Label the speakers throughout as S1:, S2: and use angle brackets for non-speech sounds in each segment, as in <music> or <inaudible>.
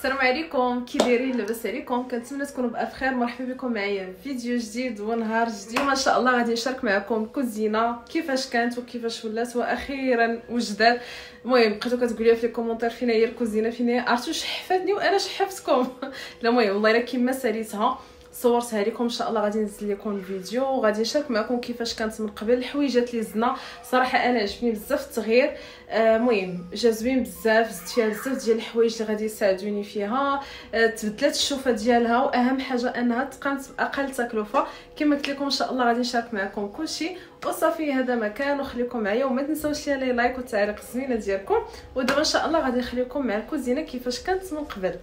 S1: السلام عليكم. كي دايرين لاباس عليكم. كنتمنى تكونوا بخير مرحبا بكم معايا في فيديو جديد ونهار جديد. ما شاء الله غادي نشارك معكم الكوزينه كيفاش كانت وكيفاش ولات وأخيرا وجدات. المهم بقيتو كتقولوا في les commentaires فين هي الكوزينة فين هي. عرفتوا شحفتوني وأنا شحفتكم. <laughs> لا المهم والله إلا كيما ساليتها. صورتها لكم إن شاء الله. غادي ننزل لكم الفيديو وغادي نشارك معكم كيفاش كانت من قبل. الحويجات اللي زدنا صراحة أنا عجبني بزاف التغيير. المهم آه جا زوين بزاف زدت فيها بزاف ديال الحوايج اللي غادي يساعدوني فيها. آه تبدلات الشوفة ديالها وأهم حاجة أنها تقنت بأقل تكلفة. كما قلت لكم إن شاء الله غادي نشارك معكم كلشي. وصافي هذا مكان وخليكم معايا وما تنساوش لي لايك والتعليق الزوينة ديالكم. ودابا إن شاء الله غادي نخليكم مع الكوزينة كيفاش كانت من قبل.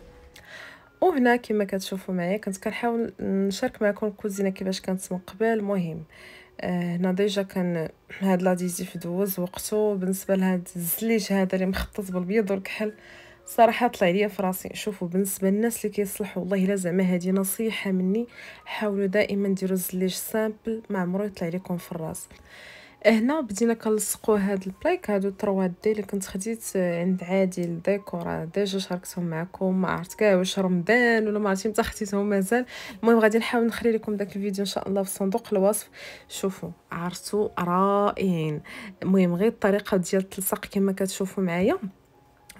S1: وهنا كما كتشوفوا معايا كنت كنحاول نشارك معكم الكوزينة كيفاش كانت من قبل. المهم آه هنا déjà كان هاد l'adhésif دوز وقتو بالنسبة لهاد الزليج هذا اللي مخطط بالبيض والكحل صراحة طلع ليا في راسي. شوفوا بالنسبة للناس اللي كيصلحوا والله إلا زعما هذه نصيحة مني حاولوا دائما ديروا الزليج simple ما عمرو يطلع لكم في الراس. هنا بدينا كنلصقو هاد ال plaques هادو trois D اللي كنت خديت عند عادل ديكور déjà شاركتهم معكم ما عرفت كاع واش رمضان ولا ما عرفتي متى خديتهم مازال. المهم غادي نحاول نخلي لكم داك الفيديو إن شاء الله في صندوق الوصف. شوفوا عرفتوا رائعين. المهم غير الطريقة ديال التلصق كما كتشوفوا معايا.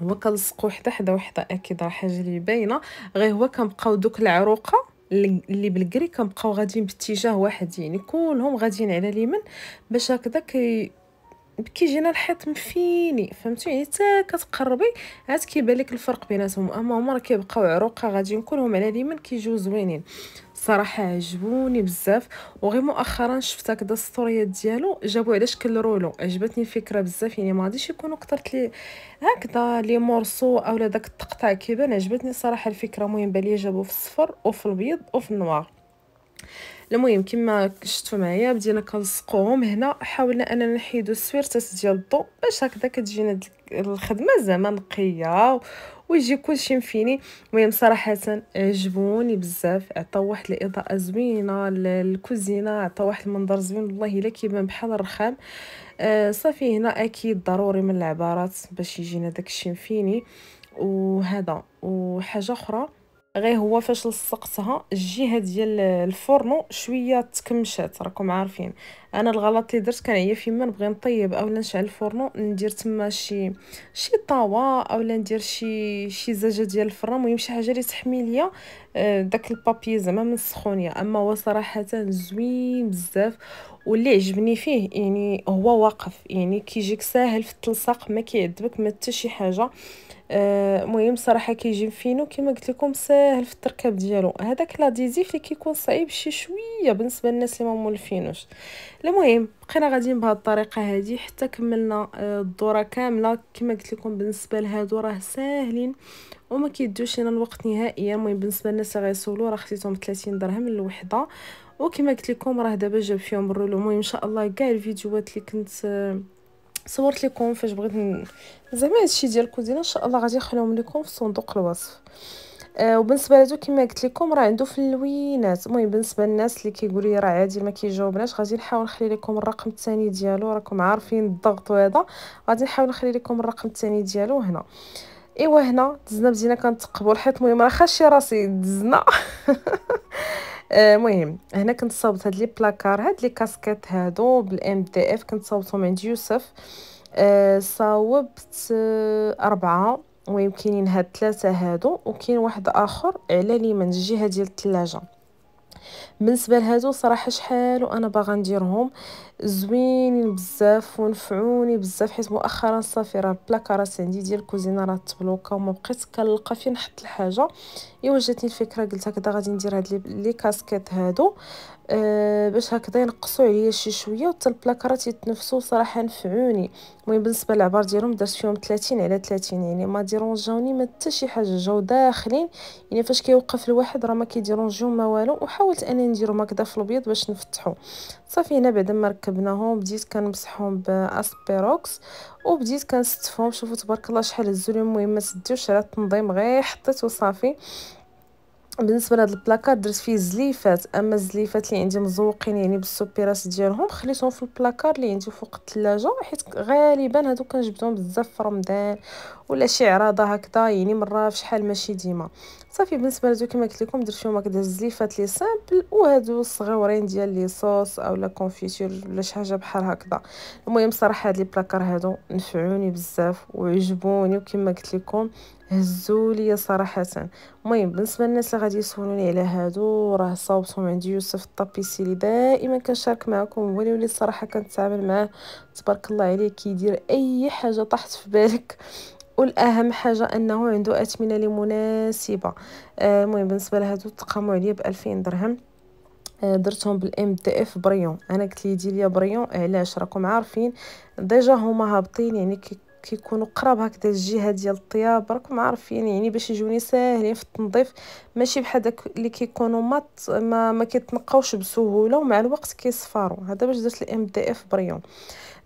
S1: هو كنلصقو حدا حدا وحده أكيد راه حاجة اللي باينة. غير هو كنبقاو دوك العروقة. اللي بالكري كنبقاو غاديين باتجاه واحد يعني كلهم غاديين على اليمين باش هكذا كي كيجينا الحيط مفيني فهمتي؟ يعني حتى كتقربي عاد كيبان لك الفرق بيناتهم. أما هما راه كيبقاو عروقة غاديين كلهم على اليمين كيجيو زوينين. صراحة عجبوني بزاف. وغير مؤخرا شفت هكذا ستوريات ديالو جابوا على شكل rouleau عجبتني الفكرة بزاف يعني ما غاديش يكونوا كثرت لي هكذا les morceaux اولا داك التقطاع كيبان. عجبتني صراحة الفكرة. المهم بالي جابوا في الصفر وفي البيض وفي ال noir. المهم كما شفتوا معايا بدينا كنلصقوهم هنا. حاولنا أننا نحيدو السويرتات ديال الضو باش هكذا كتجينا الخدمة زعما نقية ويجي كلشي مفيني. المهم صراحة عجبوني بزاف. عطاو واحد الإضاءة زوينة للكوزينة عطاو واحد المنظر زوين. والله إلا كيبان بحال الرخام. آه صافي هنا أكيد ضروري من العبارات باش يجينا داكشي مفيني. وهذا وحاجة أخرى. غير هو فاش لصقتها الجهة ديال الفرنو شوية تكمشات راكم عارفين. أنا الغلط اللي درت كان هي فيما نبغي نطيب أولا نشعل الفرنو ندير تما شي شي طاوة أولا ندير شي شي زاجه ديال الفرن المهم شي حاجة اللي تحمي ليا آه، داك ال papier زعما من السخونية. أما هو صراحة زوين بزاف واللي عجبني فيه يعني هو واقف يعني كيجيك ساهل في التلصاق ما كيعذبك ما حتى شي حاجة. المهم آه صراحة كيجي فينو كما قلت لكم ساهل في التركاب ديالو. هذاك l'adhésif اللي كيكون صعيب شي شوية بالنسبة للناس اللي ما مولفينوش. المهم بقينا غاديين بهذه الطريقة هذه حتى كملنا آه الدورة كاملة. كما قلت لكم بالنسبة لهادو راه ساهلين وما كيدوش لنا الوقت نهائيا. المهم بالنسبة للناس اللي غيسولوا راه خديتهم 30 درهم الوحده وكما قلت لكم راه دابا جاب فيهم الرولو المهم إن شاء الله كاع الفيديوهات اللي كنت آه صورت لكم فاش بغيت ن... زعما هادشي ديال الكوزينة إن شاء الله غادي نخليهم لكم في صندوق الوصف. آه وبالنسبة لهادو كما قلت لكم راه عنده في اللوينات. المهم بالنسبة للناس اللي كيقول لي راه عادي ما كيجاوبناش غادي نحاول نخلي لكم الرقم الثاني ديالو. راكم عارفين الضغط وهذا. غادي نحاول نخلي لكم الرقم الثاني ديالو هنا. إيوا هنا دزنا بدينا كنتقبوا الحيط. المهم راه خاشي راسي دزنا. <laughs> المهم آه هنا كنت صاوبت هاد les placards هاد les casquettes هادو ب l'MDF كنت صاوبتهم عند يوسف. آه صاوبت آه أربعة المهم كاينين هاد ثلاثة هادو وكاين واحد آخر على اليمين الجهة ديال الثلاجه بالنسبة لهادو صراحة شحال وأنا باغا نديرهم زوينين بزاف ونفعوني بزاف حيت مؤخرا صافي راه البلاكارات عندي ديال الكوزينة راه تبلوكا وما بقيت كنلقى فين نحط الحاجة. ايوا جاتني الفكرة قلت هكذا غادي ندير هاد les casquettes هادو. أه باش هكذا ينقصوا عليا شي شوية وحتى البلاكارات يتنفسوا صراحة نفعوني. المهم بالنسبة للعبار ديالهم درت فيهم 30 على 30 يعني ما ديرونجاوني ما حتى شي حاجة جاو داخلين. يعني فاش كيوقف الواحد راه ما كيديرونجيو ما والو وحاولت أنني نديرهم هكذا في الابيض باش نفتحو. صافي هنا بعد ما ركبناهم بديت كنمسحهم بأسبيروكس وبديت كنستفهم. شوفوا تبارك الله شحال هزوا المهم ما سديوش على التنظيم غير حطيت وصافي بالنسبة لهاد البلاكار درت فيه زليفات أما الزليفات اللي عندي مزوقين يعني بالسوبيرات ديالهم خليتهم في البلاكار اللي عندي فوق الثلاجه حيت غالبا هادو كنجبدهم بزاف في رمضان ولا شي عراضة هكذا يعني مرة في شحال ماشي ديما. صافي بالنسبة لهادو كما قلت لكم درت فيهم هكذا الزليفات les simples وهادو الصغيورين ديال les sauces اولا confiture ولا شي حاجة بحال هكذا. المهم صراحة هاد لي بلاكار هادو نفعوني بزاف وعجبوني وكما قلت لكم هزوا ليا صراحة. المهم بالنسبة للناس اللي غادي يسولوني على هادو راه صاوبتهم عند يوسف الطابيسي اللي دائما كنشارك معكم هو اللي الصراحه كنتعامل معاه. تبارك الله عليه كيدير أي حاجة طاحت في بالك. والأهم حاجة أنه عنده أثمنة اللي مناسبة. آه، المهم بالنسبة لهادو تقاموا عليا ب 2000 درهم. آه درتهم ب l'MDF brillant أنا قلت لي دير brillant علاش؟ راكم عارفين. déjà هما هابطين يعني كي كيكونوا قراب هكذا الجهه ديال الطياب راكم عارفين يعني باش يجوني ساهلين في التنظيف. ماشي بحال داك اللي كيكونوا mat ما ما كيتنقاوش بسهولة ومع الوقت كيصفاروا هذا باش درت l'MDF brillant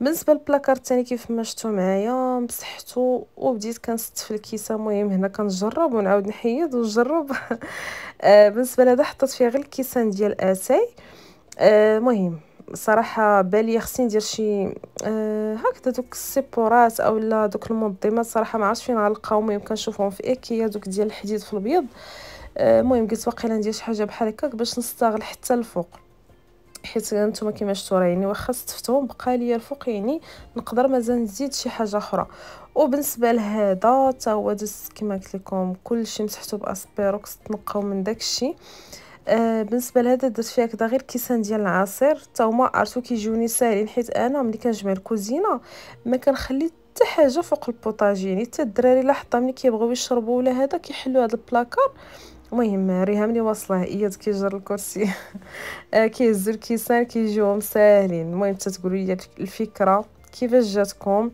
S1: بالنسبة للبلاكار الثاني كيف ما شفتوا معايا مسحته وبديت كنستف الكيسان. المهم هنا كنجرب ونعاود نحيد ونجرب. <laughs> آه بالنسبة لهذا حطيت فيها غير الكيسان ديال اتاي آه المهم صراحة بالي خصني ندير شي آه هكذا دوك السيبورات اولا دوك المنظمات صراحة ما عرفتش فين غنلقاهم المهم كنشوفهم في إيكيا دوك ديال الحديد في الابيض آه، المهم قلت واقيلا ندير شي حاجة بحال هكاك باش نستغل حتى الفوق. حيت نتوما كيما شفتوا راه يعني واخا استفتهم بقى ليا الفوق يعني نقدر مازال نزيد شي حاجة أخرى. وبالنسبة لهذا حتى هو دزت كما قلت لكم كلشي مسحته بأسبيروكس تنقاو من داكشي. آه آه بالنسبة لهذا درت فيها كذا غير كيسان ديال العصير حتى هما عرفتو كيجوني ساهلين حيت أنا ملي كنجمع الكوزينة ما كنخلي حتى حاجة فوق البوطاجي يعني حتى الدراري لاحظه ملي كيبغيو يشربوا ولا هذا كيحلوا هذا البلاكار. المهم ريهام اللي واصلة اياد كيجر الكرسي. <laughs> آه كيهزوا الكيسان كيجيوهم ساهلين. المهم حتى تقولوا لي الفكرة كيفاش جاتكم؟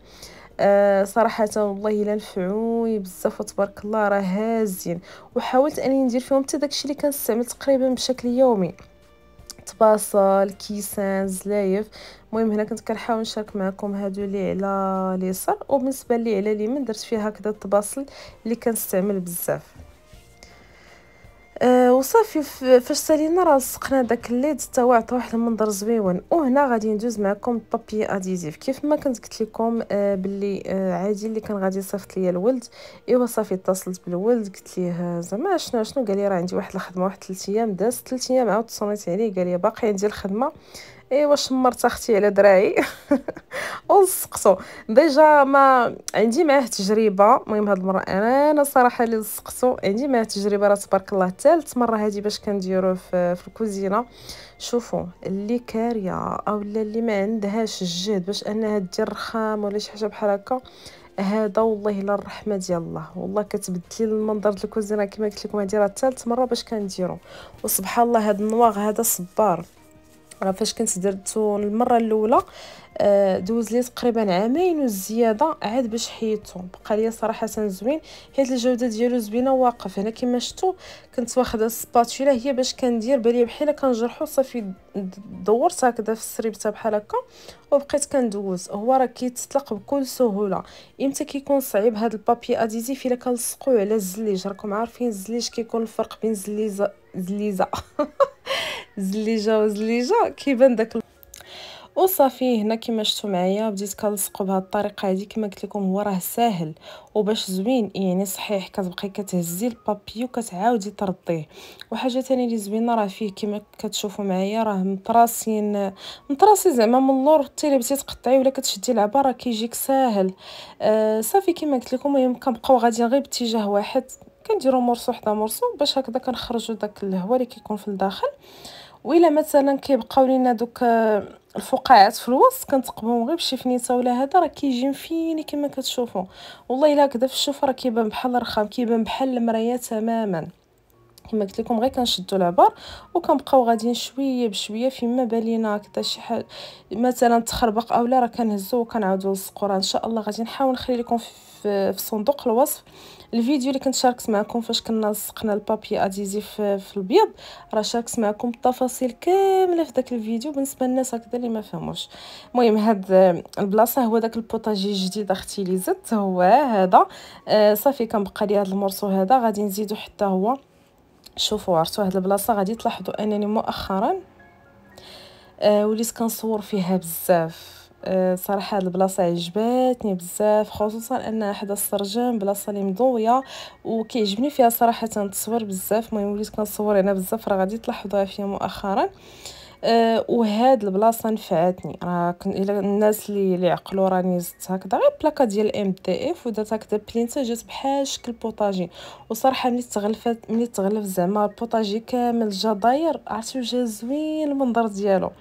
S1: آه صراحة والله إلا نفعوني بزاف وتبارك الله راه هازين. وحاولت أني ندير فيهم حتى داكشي اللي كنستعمل تقريبا بشكل يومي. طباصل كيسان زلايف. المهم هنا كنت كنحاول نشارك معكم هادو اللي على اليسار. وبالنسبة لي على اليمين درت فيها هكذا الطباصل اللي كنستعمل بزاف. أه وصافي فاش سالينا راه لصقنا داك ال LED حتى هو عطى واحد المنظر زويون. وهنا غادي ندوز معكم ال tapis adhésif. كيف ما كنت قلت لكم أه باللي أه عادل اللي كان غادي يصيفط ليا الولد. إيوا صافي اتصلت بالولد قلت ليه زعما شنو شنو؟ قال لي راه عندي واحد الخدمة واحد 3 أيام داز 3 أيام عاود تصونيت عليه قال لي باقي عندي الخدمة. ايوا شمرت أختي على دراعي. <laughs> ولصقتو déjà ما عندي معاه تجربة المهم هاد المرة أنا أنا صراحة اللي لصقتو عندي معاه تجربة راه تبارك الله ثالث مرة هادي باش كنديروه في, في الكوزينة. شوفوا اللي كارية أو اللي ما عندهاش الجهد باش أنها دير رخام ولا شي حاجة بحال هكا. هذا والله الا الرحمة ديال الله. والله كتبدل المنظر ديال الكوزينة كما قلت لكم هذه راه ثالث مرة باش كنديرو. وسبحان الله هذا ال noir هذا صبار. راه فاش كنت درتو المرة الأولى آه، دوز لي تقريبا عامين وزيادة عاد باش حيدتو. بقى ليا صراحة زوين. حيت الجودة ديالو زوينة واقف هنا كما شفتوا كنت واخدة السباتولا هي باش كندير. بالي بحال كنجرحو صافي دورت هكذا في السربيتة بحال هكا. وبقيت كندوز. هو راه كيتطلق بكل سهولة. إمتى كيكون صعيب هذا ال papier adhésif؟ إلا كنلصقوه على الزليج راكم عارفين الزليج كيكون الفرق بين زليجة وزليجة. <laughs> زليجه وزليجه كيبان داك وصافي هنا كما شفتوا معايا بديت كنلصقو بهذه الطريقة هذه كما قلت لكم هو راه ساهل. وباش زوين يعني صحيح كتبقاي كتهزي ال papier وكتعاودي ترديه. وحاجة ثانية اللي زوينة راه فيه كما كتشوفوا معايا راه مطراسين مطراسي زعما من اللور حتى إلا بديتي تقطعي ولا كتشدي العبار راه كيجيك ساهل. آه صافي كما قلت لكم المهم كنبقاو غاديين غير باتجاه واحد. كنديروا morceau حدا morceau باش هكذا كنخرجوا داك الهواء اللي كيكون في الداخل. وإلا مثلا كيبقاو لينا دوك آه، الفقاعات في الوسط كنتقبهم غير بشي فنيته ولا هذا راه كيجي مفيني كما كتشوفوا. والله إلا هكذا في الشوفه راه كيبان بحال الرخام كيبان بحال المرايه تماما. كما قلت لكم غير كنشدوا العبار وكنبقاو غاديين شوية بشوية فيما بالينا هكذا شي حاجة مثلا تخربق اولا راه كنهزو وكنعاودو نلصقو إن شاء الله غادي نحاول نخلي لكم في, في صندوق الوصف. الفيديو اللي كنت شاركت معكم فاش كنا لصقنا البابي اديزيف في البيض راه شاركت معكم التفاصيل كاملة في داك الفيديو بالنسبة للناس هكذا اللي ما فهموش. المهم هاد البلاصة هو داك البوطاجي الجديد أختي اللي زدت هو هذا. آه صافي كنبقى لي هاد ال morceau هذا غادي نزيدو حتى هو. شوفوا عرفتوا هاد البلاصة غادي تلاحظوا أنني مؤخرا آه وليت كنصور فيها بزاف. آه صراحة هاد البلاصة عجباتني بزاف خصوصا انها حدا السرجم بلاصة اللي مضوية وكيعجبني فيها صراحة نتصور بزاف. المهم وليت كنصور هنا بزاف راه غادي تلاحظوها فيها مؤخرا. آه أه وهاد البلاصة نفعتني. راه إلا الناس اللي اللي عقلوا راني زدت هكذا غير بلاكا ديال MDF ودرت هكذا بلينتا جات بحال شكل potager وصراحة ملي تغلفت ملي تغلف زعما ال potager كامل جا داير عرفتو جا زوين المنظر ديالو.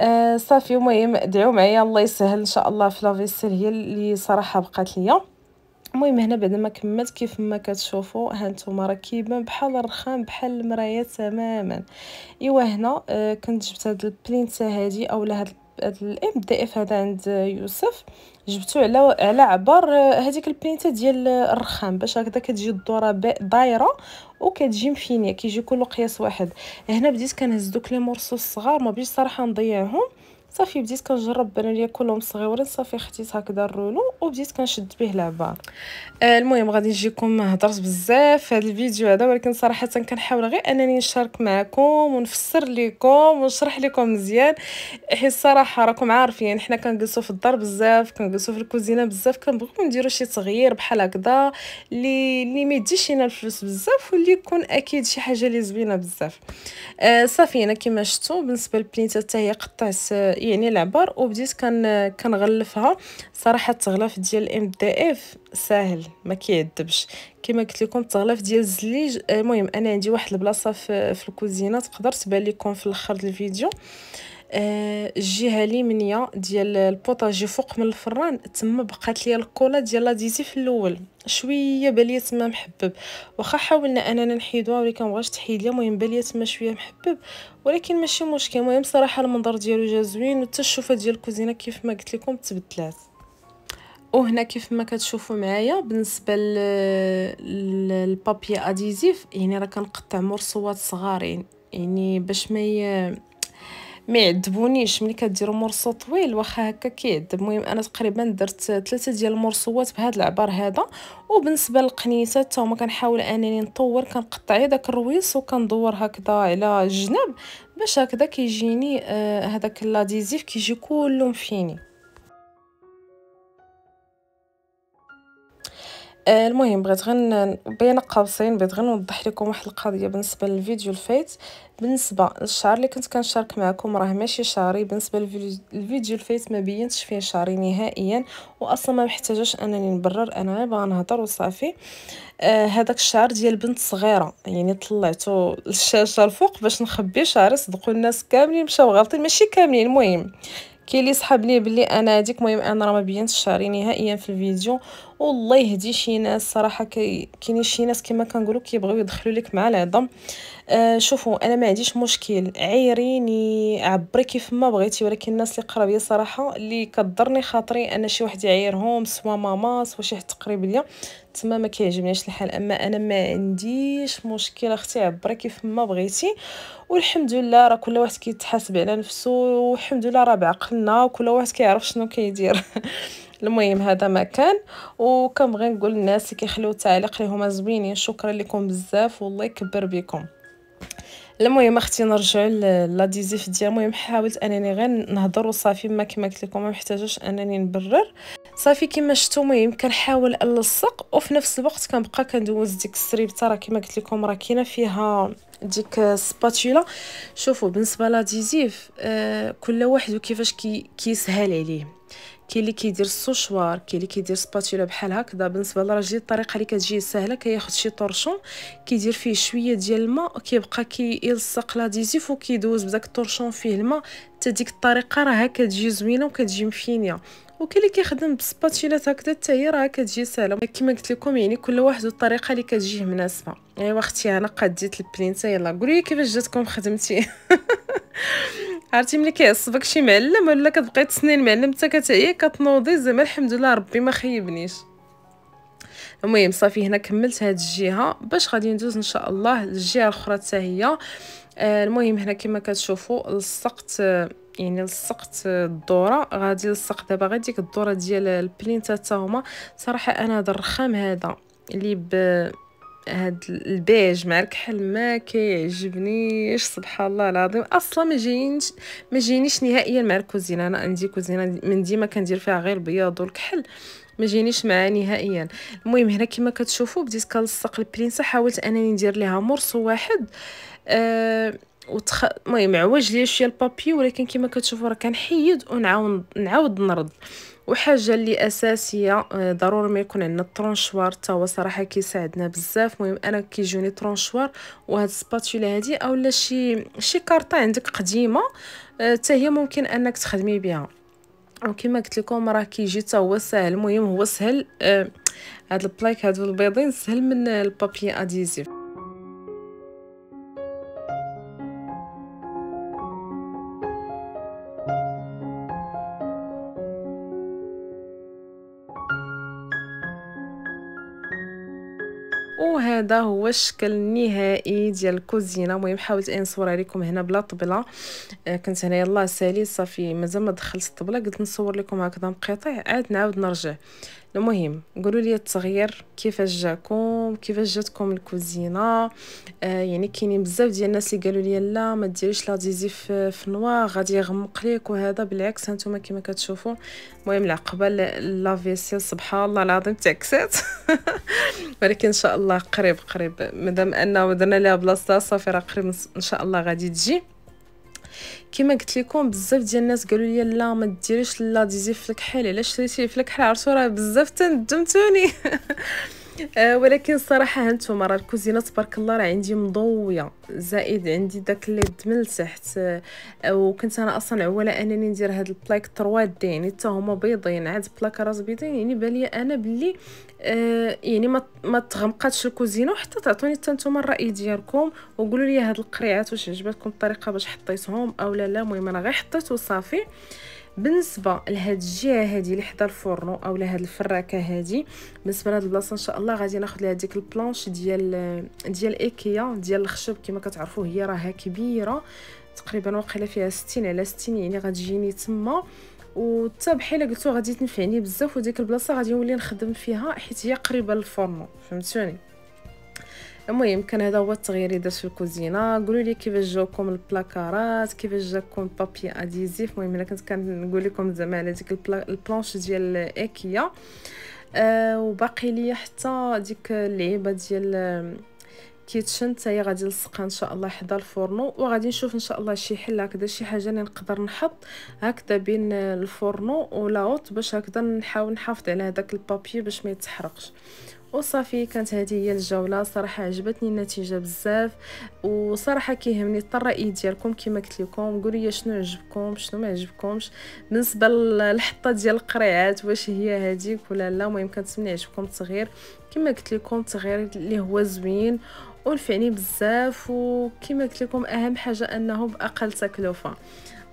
S1: آه صافي المهم دعوا معايا الله يسهل إن شاء الله في la vaisselle هي اللي صراحة بقات ليا. المهم هنا بعد ما كملت كيف ما كتشوفوا ها نتوما راه كيبان بحال الرخام بحال المرايه تماما. إيوا هنا آه كنت جبت هاد البلينتا هادي اولا هاد ال MDF هذا عند يوسف. جبتو على على عبر هذيك البلينتا ديال الرخام باش هكذا كتجي الدورة دايرة وكتجي مفينية كيجي كله قياس واحد. هنا بديت كنهز دوك les morceaux الصغار ما بغيتش صراحة نضيعهم. صافي بديت كنجرب بان ليا كلهم صغيورين صافي خديت هكذا ال rouleau وبديت كنشد به العبار آه المهم غادي نجيكم هضرت بزاف في هذا الفيديو هذا ولكن صراحة كنحاول غير أنني نشارك معكم ونفسر لكم ونشرح لكم مزيان. حيت الصراحه راكم عارفين حنا كنجلسوا في الدار بزاف كنجلسوا في الكوزينة بزاف كنبغيو نديروا شي تغيير بحال هكذا اللي اللي ما يديش لينا الفلوس بزاف واللي يكون أكيد شي حاجة اللي زوينة بزاف. آه صافي أنا كما شفتوا بالنسبة للبلينتا حتى هي قطعت يعني العبر وبديت كن كنغلفها. صراحة التغلف ديال MDF ساهل ما كيعذبش. كما قلت لكم التغلف ديال الزليج المهم أنا عندي واحد البلاصة في, في الكوزينة تقدر تبان لكم في الأخر الفيديو. الجهة اليمنية ديال البوطاجي فوق من الفران تما بقات ليا الكولا ديال لاديزي في الأول. شوية باليه تما محبب. واخا حاولنا أننا نحيدوها ولكن مبغاش تحيد ليا المهم باليه تما شوية محبب. ولكن ماشي مشكل. المهم صراحة المنظر ديالو جا زوين وحتى الشوفة ديال الكوزينة كيف ما قلت لكم تبدلات. وهنا كيف ما كتشوفوا معايا بالنسبة للبابي أديزيف يعني راه كنقطع مرصوات صغارين. يعني باش ما ما يعذبونيش ملي كديروا morceau طويل واخا هكا كيعذب المهم أنا تقريبا درت ثلاثة ديال المرصوات بهذا العبار هذا. وبالنسبة للقنيتات حتى هما كنحاول أنني نطور كنقطع داك الرويس وكندور هكذا على الجناب باش هكذا كيجيني آه هذاك l'adhésif كيجي كله مفيني المهم بغيت غير بين قوسين بغيت غير نوضح لكم واحد القضية بالنسبة للفيديو الفايت بالنسبة للشعر اللي كنت كنشارك معكم راه ماشي شعري. بالنسبة للفيديو الفايت ما بينتش فيه شعري نهائيا واصلا ما محتاجاش أنني نبرر أنا غير باغا نهضر وصافي. آه هذاك الشعر ديال بنت صغيرة يعني طلعته للشاشة الفوق باش نخبي شعري صدقوا الناس كاملين مشاو غالطين ماشي كاملين. المهم كاين اللي صحاب لي بلي أنا هذيك المهم أنا راه ما بينتش شعري نهائيا في الفيديو والله يهدي شي ناس صراحة كاينين شي ناس كما كنقولوا كيبغيو يدخلوا لك مع العظم. آه شوفوا أنا ما عنديش مشكل. عيريني عبري كيف ما بغيتي ولكن الناس اللي قرابيه صراحة اللي كضرني خاطري ان شي واحد يعيرهم سوا ماما سوا شي حد قريب ليا تما ما كيعجبنيش الحال. أما أنا ما عنديش مشكل أختي عبري كيف ما بغيتي. والحمد لله راه كل واحد كيتحاسب على نفسه والحمد لله راه بعقلنا وكل واحد كيعرف شنو كيدير. <laughs> المهم هذا ما كان. وكنبغي نقول للناس اللي كيخليو التعليق اللي هما زوينين. شكرا لكم بزاف والله يكبر بكم المهم أختي نرجعوا l'adhésif ديال المهم حاولت أنني غير نهضر. وصافي ما كما قلت لكم ما محتاجاش أنني نبرر. صافي كما شفتوا المهم كنحاول نلصق وفي نفس الوقت كنبقى كندوز ديك السربيتة راه كما قلت لكم راه كاينة فيها ديك سباتولا. شوفوا بالنسبة ل l'adhésif آه كل واحد وكيفاش كي كيسهل عليه. كاين اللي كيدير السوشوار كاين اللي كيدير سباتولا بحال هكذا بالنسبة لراجلي الطريقة اللي كتجي سهلة كياخذ شي torchon كيدير فيه شوية ديال الماء كيبقى كيلصق لاديزيف وكيدوز بداك الطرشون فيه الماء. حتى ديك الطريقة راه كتجي زوينة وكتجي مفينيه وكاين اللي كيخدم بسباتيلات هكذا حتى هي راه كتجي سهلة. كما قلت لكم يعني كل واحد والطريقة اللي كتجيه مناسبة. أيوا أختي أنا قديت البلينتا يلا قولي لي كيفاش جاتكم خدمتي؟ <laughs> عرفتي ملي كيعصبك شي معلم ولا كتبقاي تسني المعلم حتى كتعيا كتنوضي زعما الحمد لله ربي ما خيبنيش. المهم صافي هنا كملت هاد الجهة باش غادي ندوز إن شاء الله للجهة الأخرى حتى هي. آه المهم هنا كما كتشوفوا لصقت يعني لصقت الدورة. غادي نلصق دابا غير ديك الدورة ديال البلينتا حتى هما. صراحة أنا هذا الرخام هذا اللي ب هاد البيج مع الكحل ما كيعجبنيش سبحان الله العظيم. أصلا ما جاينش ما جاينيش نهائيا مع الكوزينة. أنا عندي كوزينة من ديما كندير فيها غير البياض والكحل ما جينيش معاه نهائيا. المهم هنا كما كتشوفوا بديت كنلصق البلينتة حاولت أنني ندير ليها morceau واحد. أه وتخ... المهم عوج ليا شوية ال papier ولكن كما كتشوفوا راه كنحيد ونعاود نعاود نرد. وحاجة اللي أساسية آه، ضروري ما يكون عندنا ال tranchoir حتى هو صراحة كيساعدنا بزاف. المهم أنا كيجوني tranchoir وهاد السباتولا هادي اولا شي شي كارطة عندك قديمة حتى آه، هي ممكن أنك تخدمي بها وكما قلت لكم راه كيجي حتى هو ساهل. المهم هو سهل آه هاد البلايك هادو البيضين سهل من البابي أديزيف. وهذا هو الشكل النهائي ديال الكوزينة. المهم حاولت أن نصورها لكم هنا بلا طبلة. آه كنت هنا يلاه سالي صافي مازال ما دخلت الطبلة. قلت نصور لكم هكذا مقطع عاد نعاود نرجع. المهم قولوا لي التغيير كيفاش جاكم؟ كيفاش جاتكم الكوزينة؟ آه يعني كاينين بزاف ديال الناس اللي قالوا لي لا ما ديريش l'adhésif, noir غادي يغمق ليك وهذا بالعكس هانتوما كما كتشوفوا. المهم العقبه la vaisselle سبحان الله العظيم تعكسات <laughs> ولكن إن شاء الله قريب قريب. مادام أنه درنا ليها بلاصه صافي راه قريب إن شاء الله غادي تجي. كما قلت لكم بزاف ديال الناس قالوا لي لا ما ديريش l'adhésif الكحل علاش شريتي في الكحل عرفتوا راه بزاف تندمتوني. <laughs> آه ولكن الصراحه هانتوما راه الكوزينة تبارك الله راه عندي مضوية. زائد عندي داك ال LED من التحت آه وكنت أنا أصلا عوله أنني ندير هاد ال plaques 3D يعني حتى هما بيضين. عاد بلاكارات بيضين. يعني بالي أنا بلي آه يعني ما ما تغمقاتش الكوزينة. وحتى تعطوني حتى نتوما الرأي ديالكم. وقولوا لي هاد القريعات واش عجبتكم الطريقة باش حطيتهم أو لا. لا المهم أنا غير حطيت وصافي بالنسبة لهاد الجهة هادي اللي حدا الفرن أو لهاد الفراكة هادي بالنسبة لهاد البلاصة إن شاء الله غادي ناخذ لها ديك البلانش ديال ديال إيكيا ديال الخشب. كما كتعرفوا هي راها كبيرة تقريبا واقيلا فيها 60 على 60 يعني غتجيني تما. وتا بحال قلتو غادي تنفعني بزاف وديك البلاصة غادي نولي نخدم فيها حيت هي قريبة للفرن فهمتوني؟ المهم كان هذا هو التغيير اللي في الكوزينة. قولوا لي كيفاش جاوكم البلاكارات كيفاش جاكم ال papier adhésif. المهم أنا كنت كنقول لكم زعما على ديك ال planche ديال إيكيا. آه وباقي لي حتى ديك اللعيبة ديال kitchen. حتى غادي نلصقها إن شاء الله حدا الفورنو وغادي نشوف إن شاء الله شي حل هكذا شي حاجة اللي نقدر نحط هكذا بين الفورنو و la hotte باش هكذا نحاول نحافظ على هذاك ال papier باش ما يتحرقش. وصافي كانت هذه هي الجولة. صراحة عجبتني النتيجة بزاف. وصراحة كيهمني الراي ديالكم كما قلت لكم. قولوا لي شنو عجبكم شنو ما عجبكمش. بالنسبة للحطة ديال القريعات واش هي هذيك ولا لا؟ المهم كنتمنى يعجبكم التغيير. كما قلت لكم التغيير اللي هو زوين ونفعني بزاف. وكما قلت لكم أهم حاجة أنه بأقل تكلفة.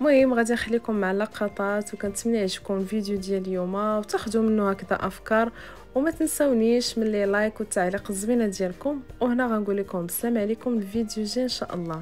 S1: المهم غادي نخليكم مع اللقطات وكنتمنى يعجبكم الفيديو ديال اليوم وتاخذوا منه هكذا أفكار وما تنسونيش من لي لايك والتعليق الزوينة ديالكم. وهنا غنقول لكم السلام عليكم الفيديو جاي إن شاء الله.